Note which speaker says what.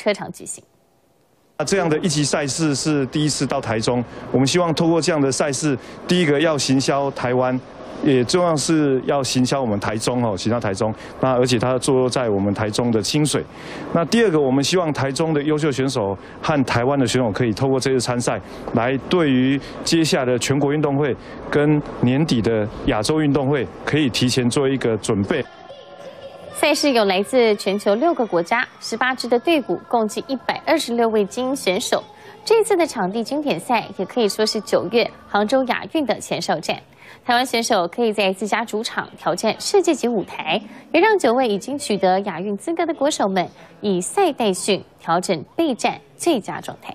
Speaker 1: 车场举行。
Speaker 2: 啊，这样的一级赛事是第一次到台中，我们希望通过这样的赛事，第一个要行销台湾。也重要是要行销我们台中哦，行销台中。那而且它坐落在我们台中的清水。那第二个，我们希望台中的优秀选手和台湾的选手可以透过这次参赛，来对于接下来的全国运动会跟年底的亚洲运动会，可以提前做一个准备。
Speaker 1: 赛事有来自全球六个国家十八支的队伍，共计一百二十六位精英选手。这次的场地经典赛也可以说是九月杭州亚运的前哨战。台湾选手可以在自家主场挑战世界级舞台，也让九位已经取得亚运资格的国手们以赛代训，调整备战最佳状态。